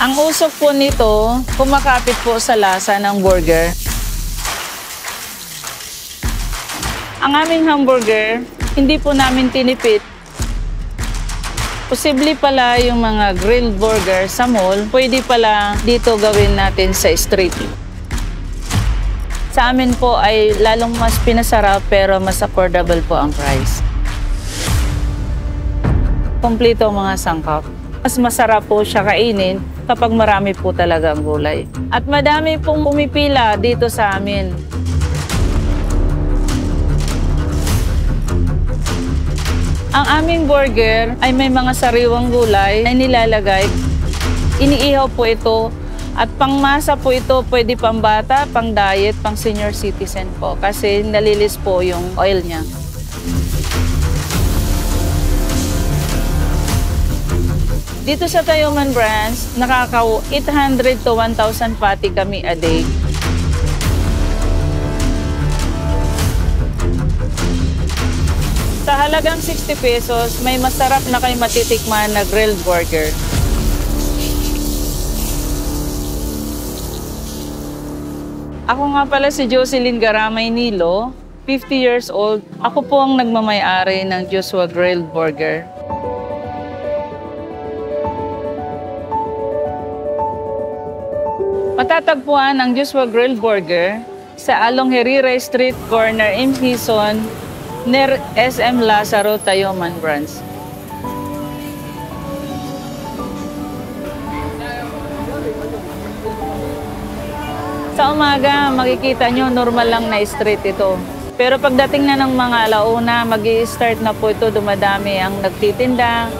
Ang usok po nito, kumakapit po sa lasa ng burger. Ang aming hamburger, hindi po namin tinipid. Posible pala yung mga grilled burger sa mall, pwede pala dito gawin natin sa street. Sa amin po ay lalong mas pinasarap pero mas affordable po ang price. Kompleto mga sangkap. Mas masarap po siya kainin kapag marami po talaga ang gulay. At madami pong pumipila dito sa amin. Ang aming burger ay may mga sariwang gulay na nilalagay. Iniihaw po ito at pangmasa po ito pwede pang bata, pang diet, pang senior citizen po kasi nalilis po yung oil niya. Dito sa Tayuman Branch, nakaka 800 to 1,000 pati kami a day. Sa halagang 60 pesos, may masarap na kayo matitikman na grilled burger. Ako nga pala si Jocelyn Garamay Nilo, 50 years old. Ako po ang nagmamayari ng Joshua Grilled Burger. Matatagpuan ang Joshua Grilled Burger sa Along Herrera Street Corner in Quezon, near SM Lazaro, Tayoman Branch. Sa umaga, makikita nyo, normal lang na street ito. Pero pagdating na ng mga alauna, mag start na po ito, dumadami ang nagtitinda.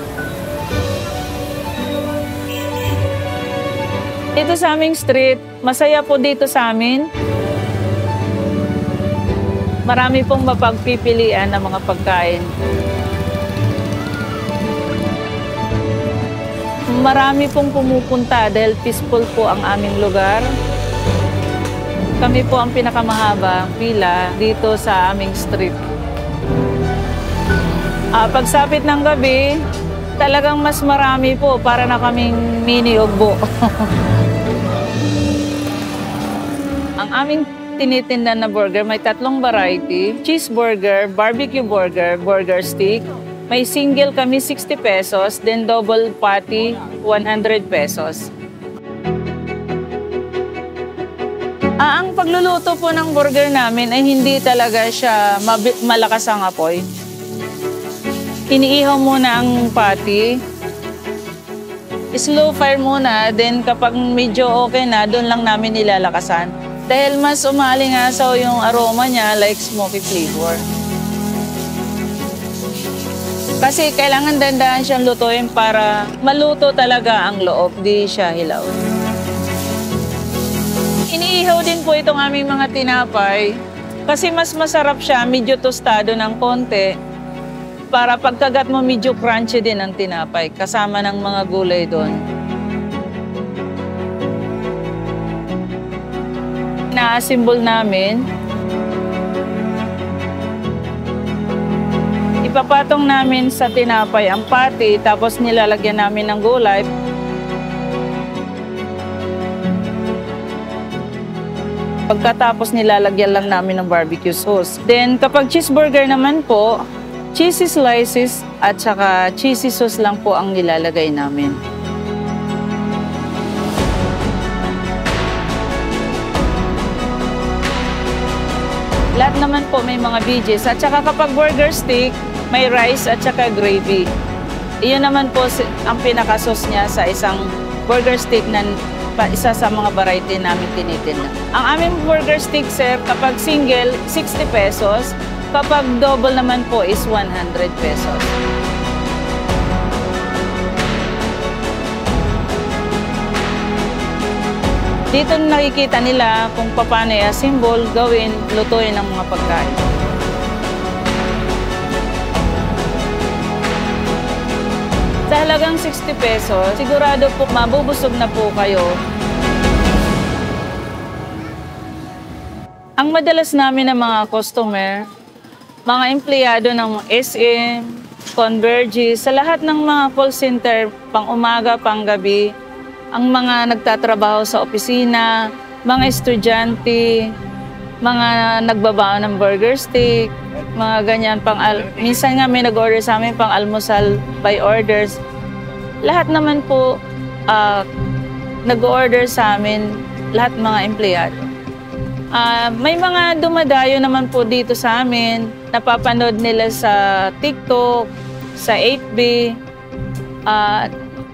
Dito sa aming street, masaya po dito sa amin. Marami pong mapagpipilian ng mga pagkain. Marami pong pumupunta dahil peaceful po ang aming lugar. Kami po ang pinakamahabang pila dito sa aming street. Ah, pagsapit ng gabi, talagang mas marami po para na kaming mini aming tinitinda na burger may tatlong variety. Cheeseburger, barbecue burger, burger stick. May single kami 60 pesos, then double patty 100 pesos. Ah, ang pagluluto po ng burger namin ay hindi talaga siya malakas ang apoy. Iniihaw muna ang patty. Slow fire muna, then kapag medyo okay na, doon lang namin nilalakasan. Dahil mas umalingasaw yung aroma niya like smoky flavor. Kasi kailangan dandahan siyang lutuin para maluto talaga ang loob, di siya hilaw. Iniihaw din po itong aming mga tinapay kasi mas masarap siya, medyo tostado ng konti para pagkagat mo medyo crunchy din ang tinapay kasama ng mga gulay doon. Na-symbol namin Ipapatong namin sa tinapay ang pati tapos nilalagyan namin ng gulay. Pagkatapos nilalagyan lang namin ng barbecue sauce. Then kapag cheeseburger naman po, cheesy slices at saka cheesy sauce lang po ang nilalagay namin. Lahat naman po may mga veggies at saka kapag burger stick, may rice at saka gravy. Iyon naman po ang pinaka-sauce niya sa isang burger stick na isa sa mga variety namin tinitinda. Ang aming burger stick, sir, kapag single, 60 pesos. Kapag double naman po is 100 pesos. Dito nakikita nila kung paano i-assemble, gawin, lutuin ang mga pagkain. Sa halagang 60 pesos, sigurado po mabubusog na po kayo. Ang madalas namin ng mga customer, mga empleyado ng SM, Converge, sa lahat ng mga call center, pang umaga, pang gabi, ang mga nagtatrabaho sa opisina, mga estudyante, mga nagbabaon ng burger stick, mga ganyan pang al minsan nga may nag-order sa amin pang almusal by orders. Lahat naman po ah, nag-order sa amin, lahat mga empleyado. Ah, may mga dumadayo naman po dito sa amin, napapanood nila sa TikTok, sa 8B, ah,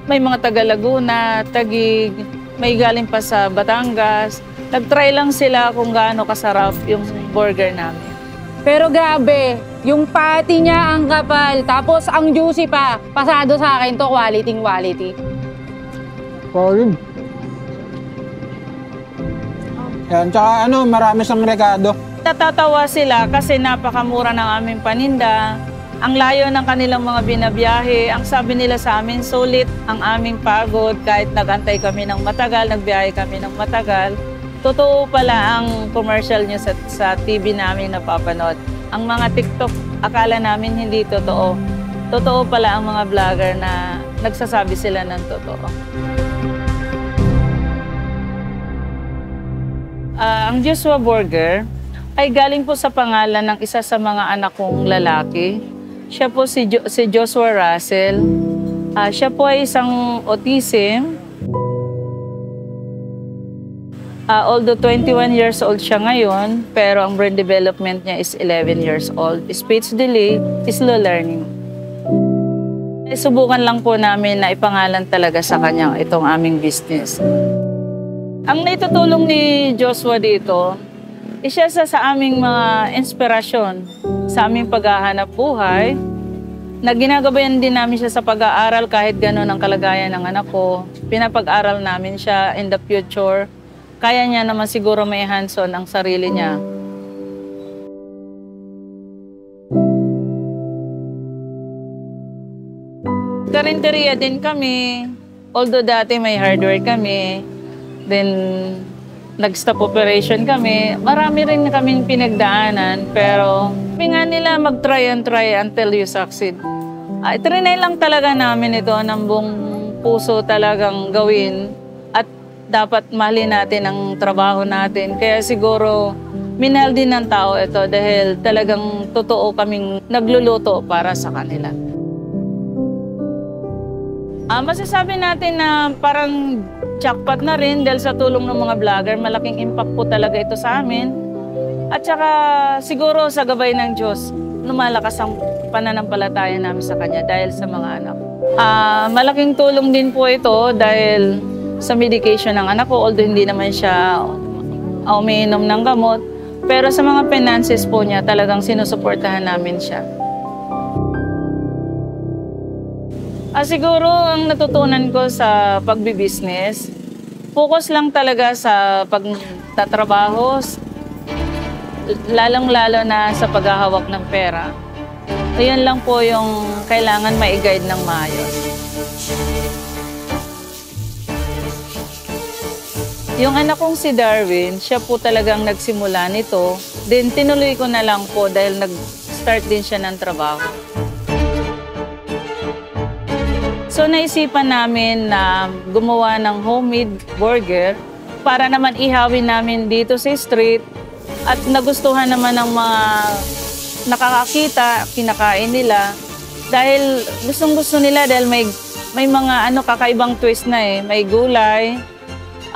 may mga taga Laguna, Tagig, may galing pa sa Batangas. Nag-try lang sila kung gaano kasarap yung burger namin. Pero grabe, yung patty niya ang kapal, tapos ang juicy pa. Pasado sa akin to, quality quality. Solid. Yan, tsaka ano, marami siyang regado. Natatawa sila kasi napakamura ng aming paninda. Ang layo ng kanilang mga binabiyahe. Ang sabi nila sa amin, sulit ang aming pagod kahit nagantay kami ng matagal, nagbiyahe kami ng matagal. Totoo pala ang commercial niyo sa, sa TV namin napapanood. Ang mga TikTok, akala namin hindi totoo. Totoo pala ang mga vlogger na nagsasabi sila ng totoo. Ah, ang Joshua Burger ay galing po sa pangalan ng isa sa mga anak kong lalaki. Siya po si, jo- si Joshua Russell. Ah, siya po ay isang autism. Ah, although 21 years old siya ngayon, pero ang brain development niya is 11 years old. Speech delay, slow learning. Eh, Subukan lang po namin na ipangalan talaga sa kanya itong aming business. Ang naitutulong ni Joshua dito, isa sa sa aming mga inspirasyon sa aming paghahanap buhay, na ginagabayan din namin siya sa pag-aaral kahit gano'n ang kalagayan ng anak ko. Pinapag-aral namin siya in the future. Kaya niya naman siguro may hands-on ang sarili niya. Karinteriya din kami. Although dati may hardware kami, then nag-stop operation kami. Marami rin kaming pinagdaanan, pero sabi nila mag-try and try until you succeed. Uh, itrinay lang talaga namin ito ng buong puso talagang gawin at dapat mahalin natin ang trabaho natin. Kaya siguro minahal din ng tao ito dahil talagang totoo kaming nagluluto para sa kanila. Ah, masasabi natin na parang jackpot na rin dahil sa tulong ng mga vlogger, malaking impact po talaga ito sa amin. At saka siguro sa gabay ng Diyos, lumalakas ang pananampalataya namin sa Kanya dahil sa mga anak. Ah, malaking tulong din po ito dahil sa medication ng anak ko, although hindi naman siya umiinom ng gamot. Pero sa mga finances po niya, talagang sinusuportahan namin siya. Ah, siguro ang natutunan ko sa pagbibusiness, focus lang talaga sa pagtatrabaho, lalong-lalo na sa paghahawak ng pera. Ayun lang po yung kailangan ma-guide ng maayos. Yung anak kong si Darwin, siya po talagang nagsimula nito. Then tinuloy ko na lang po dahil nag-start din siya ng trabaho. So naisipan namin na gumawa ng homemade burger para naman ihawin namin dito sa street at nagustuhan naman ng mga nakakakita, kinakain nila dahil gustong gusto nila dahil may may mga ano kakaibang twist na eh, may gulay.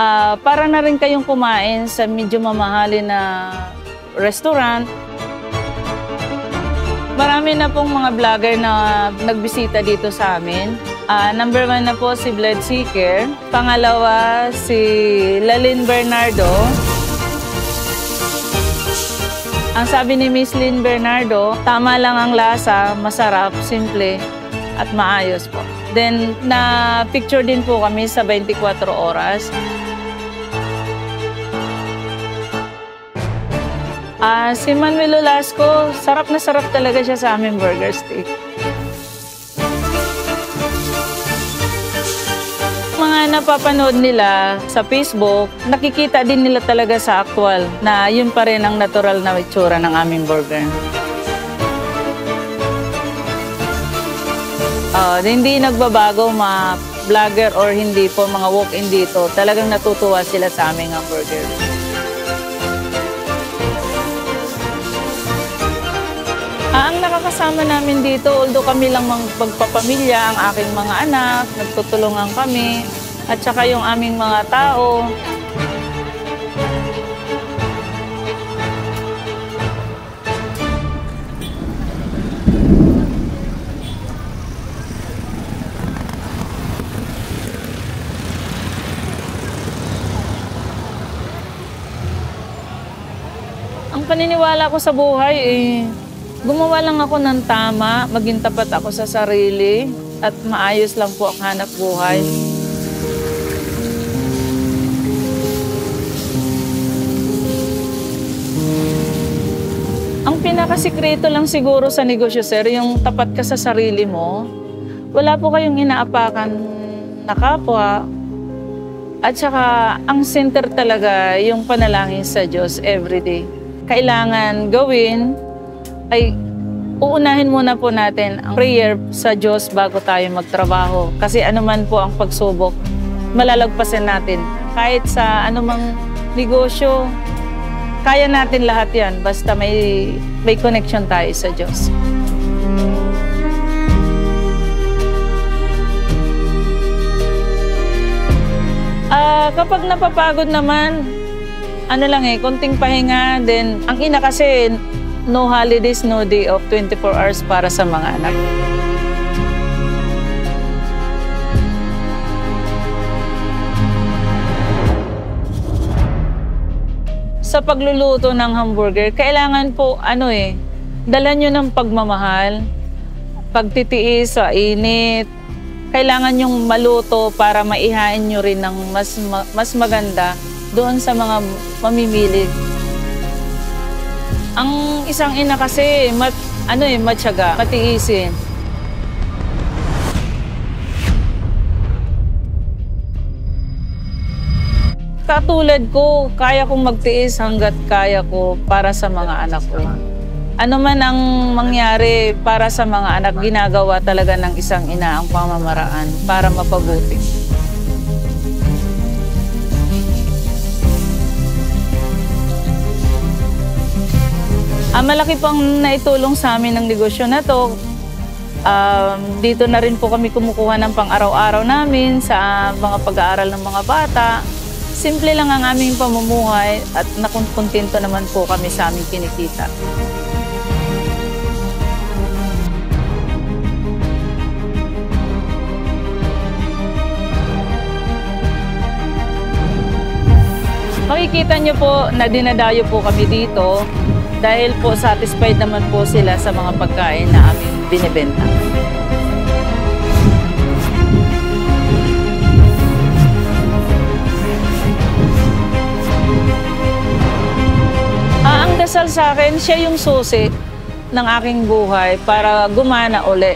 Ah, para na rin kayong kumain sa medyo mamahalin na restaurant. Marami na pong mga vlogger na nagbisita dito sa amin. Ah, number one na po si Blood Seeker. Pangalawa, si Lalyn Bernardo. Ang sabi ni Miss Lynn Bernardo, tama lang ang lasa, masarap, simple, at maayos po. Then, na-picture din po kami sa 24 oras. Ah, si Manuel Olasco, sarap na sarap talaga siya sa aming burger steak. Napapanood nila sa Facebook, nakikita din nila talaga sa actual na yun pa rin ang natural na itsura ng aming burger. Ah, hindi nagbabago, ma vlogger or hindi po, mga walk-in dito, talagang natutuwa sila sa aming hamburger. Ah, ang nakakasama namin dito, although kami lang mang magpapamilya, ang aking mga anak, nagtutulungan kami, at saka yung aming mga tao. Ang paniniwala ko sa buhay, eh, gumawa lang ako ng tama, maging tapat ako sa sarili, at maayos lang po ang hanap buhay. Ang pinakasikreto lang siguro sa negosyo, sir, yung tapat ka sa sarili mo. Wala po kayong inaapakan na kapwa. At saka, ang center talaga yung panalangin sa Diyos everyday. Kailangan gawin ay uunahin muna po natin ang prayer sa Diyos bago tayo magtrabaho. Kasi anuman po ang pagsubok, malalagpasan natin. Kahit sa anumang negosyo, kaya natin lahat yan basta may, may connection tayo sa Diyos. Ah, kapag napapagod naman, ano lang eh, konting pahinga. Then, ang ina kasi, no holidays, no day off, 24 hours para sa mga anak. Sa pagluluto ng hamburger, kailangan po, ano eh, dala nyo ng pagmamahal, pagtitiis sa init, kailangan yung maluto para maihain nyo rin ng mas, ma- mas maganda doon sa mga mamimili. Ang isang ina kasi, mat, ano eh, matyaga, matiisin. Katulad ko, kaya kong magtiis hanggat kaya ko para sa mga anak ko. Ano man ang mangyari para sa mga anak, ginagawa talaga ng isang ina ang pamamaraan para mapabuti. Ah, malaki pang naitulong sa amin ng negosyo na to. Um, dito na rin po kami kumukuha ng pang-araw-araw namin sa mga pag-aaral ng mga bata. Simple lang ang aming pamumuhay at nakuntento naman po kami sa aming kinikita. Makikita niyo po na dinadayo po kami dito dahil po satisfied naman po sila sa mga pagkain na aming binibenta. Ah, ang dasal sa akin, siya yung susi ng aking buhay para gumana uli.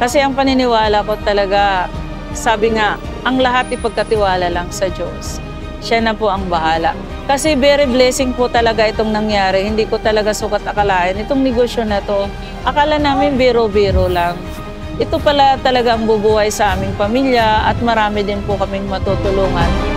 Kasi ang paniniwala ko talaga, sabi nga, ang lahat ipagkatiwala lang sa Diyos. Siya na po ang bahala. Kasi very blessing po talaga itong nangyari. Hindi ko talaga sukat akalain. Itong negosyo na to, akala namin biro-biro lang. Ito pala talaga ang bubuhay sa aming pamilya at marami din po kaming matutulungan.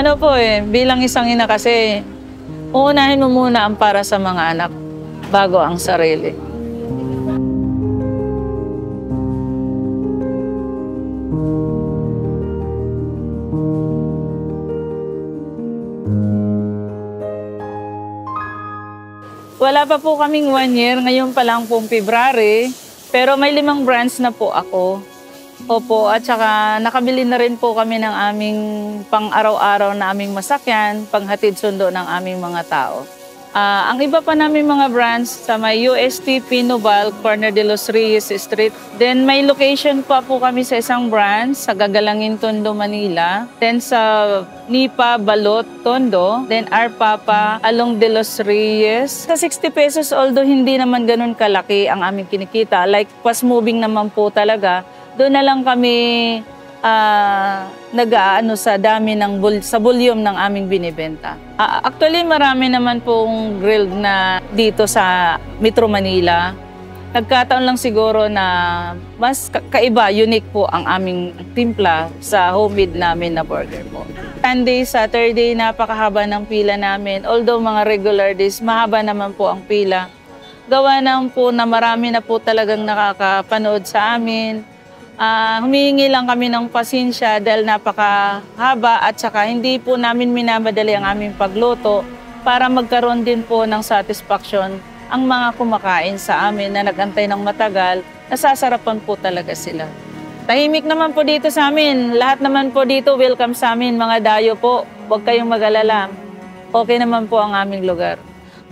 Ano po eh, bilang isang ina kasi, uunahin mo muna ang para sa mga anak bago ang sarili. Wala pa po kaming one year, ngayon pa lang pong February, pero may limang branch na po ako. Opo, at saka nakabili na rin po kami ng aming pang-araw-araw na aming masakyan, panghatid sundo ng aming mga tao. Ah, ang iba pa namin mga branch sa may UST Pinobal, corner de los Reyes Street. Then may location pa po kami sa isang branch sa Gagalangin, Tondo, Manila. Then sa Nipa, Balot, Tondo. Then Arpapa, along de los Reyes. Sa 60 pesos, although hindi naman ganun kalaki ang aming kinikita, like fast moving naman po talaga, doon na lang kami ah, nag-aano sa dami ng bul- sa volume ng aming binibenta. Ah, actually, marami naman pong grilled na dito sa Metro Manila. Nagkataon lang siguro na mas ka- kaiba, unique po ang aming timpla sa homemade namin na burger po. Sunday, Saturday, napakahaba ng pila namin. Although mga regular days, mahaba naman po ang pila. Gawa naman po na marami na po talagang nakakapanood sa amin. Ah, humihingi lang kami ng pasensya dahil napakahaba at saka hindi po namin minamadali ang aming pagluto para magkaroon din po ng satisfaction ang mga kumakain sa amin na nagantay ng matagal, nasasarapan po talaga sila. Tahimik naman po dito sa amin. Lahat naman po dito welcome sa amin, mga dayo po. Huwag kayong mag-alala. Okay naman po ang aming lugar.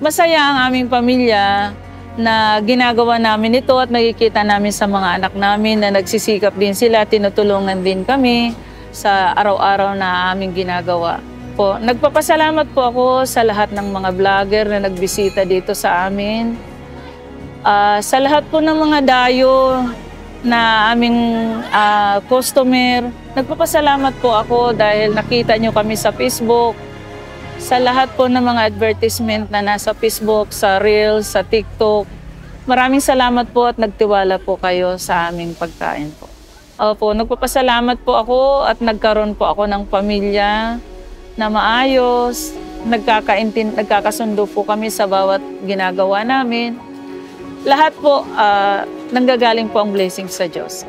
Masaya ang aming pamilya na ginagawa namin ito at nakikita namin sa mga anak namin na nagsisikap din sila, tinutulungan din kami sa araw-araw na aming ginagawa. Po, nagpapasalamat po ako sa lahat ng mga vlogger na nagbisita dito sa amin. Ah, sa lahat po ng mga dayo na aming ah, customer, nagpapasalamat po ako dahil nakita nyo kami sa Facebook. Sa lahat po ng mga advertisement na nasa Facebook, sa Reels, sa TikTok, maraming salamat po at nagtiwala po kayo sa aming pagkain po. Opo, nagpapasalamat po ako at nagkaroon po ako ng pamilya na maayos. Nagkakaintin, nagkakasundo po kami sa bawat ginagawa namin. Lahat po, ah, nanggagaling po ang blessing sa Diyos.